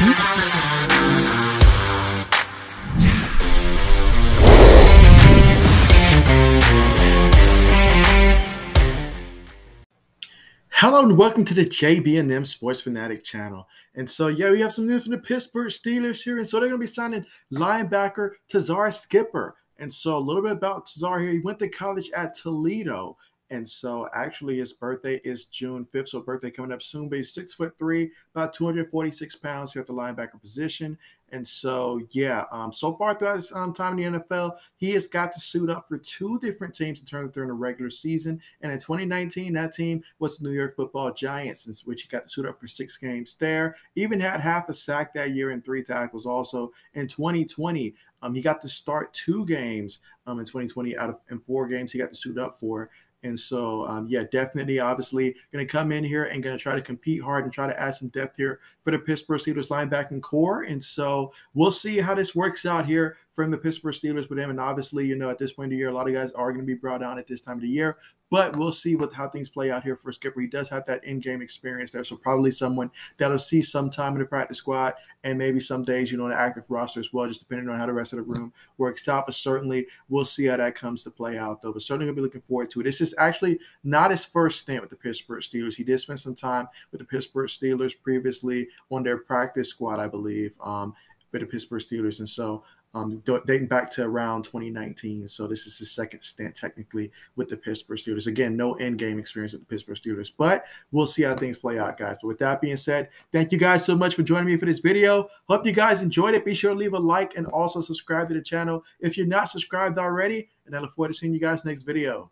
Hello and welcome to the JB&M Sports Fanatic channel. And so, yeah, we have some news from the Pittsburgh Steelers here. And so they're going to be signing linebacker Tuzar Skipper. And so a little bit about Tuzar here. He went to college at Toledo. And so actually his birthday is June 5th. So birthday coming up soon. But he's six foot three, about 246 pounds here at the linebacker position. And so, yeah, um, so far throughout his um, time in the NFL, he has got to suit up for two different teams in terms of during the regular season. And in 2019, that team was the New York Football Giants, in which he got to suit up for six games there. Even had half a sack that year and three tackles. Also in 2020, um, he got to start two games um, in 2020 out of in four games he got to suit up for. And so, um, yeah, definitely, obviously, going to come in here and going to try to compete hard and try to add some depth here for the Pittsburgh Steelers linebacking corps. And so, we'll see how this works out here from the Pittsburgh Steelers with him. And obviously, you know, at this point of the year, a lot of guys are going to be brought on at this time of the year. But we'll see what how things play out here for Skipper. He does have that in-game experience there, so probably someone that'll see some time in the practice squad and maybe some days, you know, in the active roster as well, just depending on how the rest of the room works out. But certainly, we'll see how that comes to play out, though. But certainly gonna be looking forward to it. This is actually not his first stint with the Pittsburgh Steelers. He did spend some time with the Pittsburgh Steelers previously on their practice squad, I believe. Um, for the Pittsburgh Steelers. And so um, dating back to around 2019. So this is his second stint technically with the Pittsburgh Steelers. Again, no end game experience with the Pittsburgh Steelers, but we'll see how things play out, guys. But with that being said, thank you guys so much for joining me for this video. Hope you guys enjoyed it. Be sure to leave a like and also subscribe to the channel if you're not subscribed already. And I look forward to seeing you guys next video.